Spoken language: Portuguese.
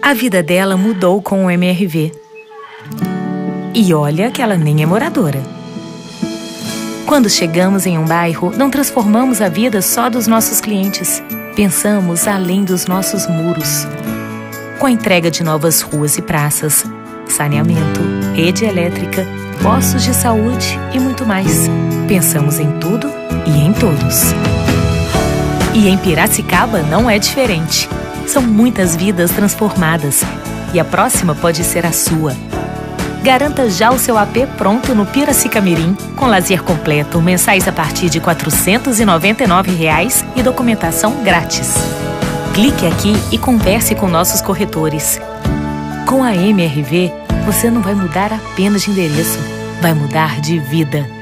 A vida dela mudou com o MRV. E olha que ela nem é moradora. Quando chegamos em um bairro, não transformamos a vida só dos nossos clientes. Pensamos além dos nossos muros. Com a entrega de novas ruas e praças, saneamento, rede elétrica, postos de saúde e muito mais. Pensamos em tudo e em todos. E em Piracicaba não é diferente. São muitas vidas transformadas e a próxima pode ser a sua. Garanta já o seu AP pronto no Piracicamirim, com lazer completo, mensais a partir de 499 reais e documentação grátis. Clique aqui e converse com nossos corretores. Com a MRV, você não vai mudar apenas de endereço, vai mudar de vida.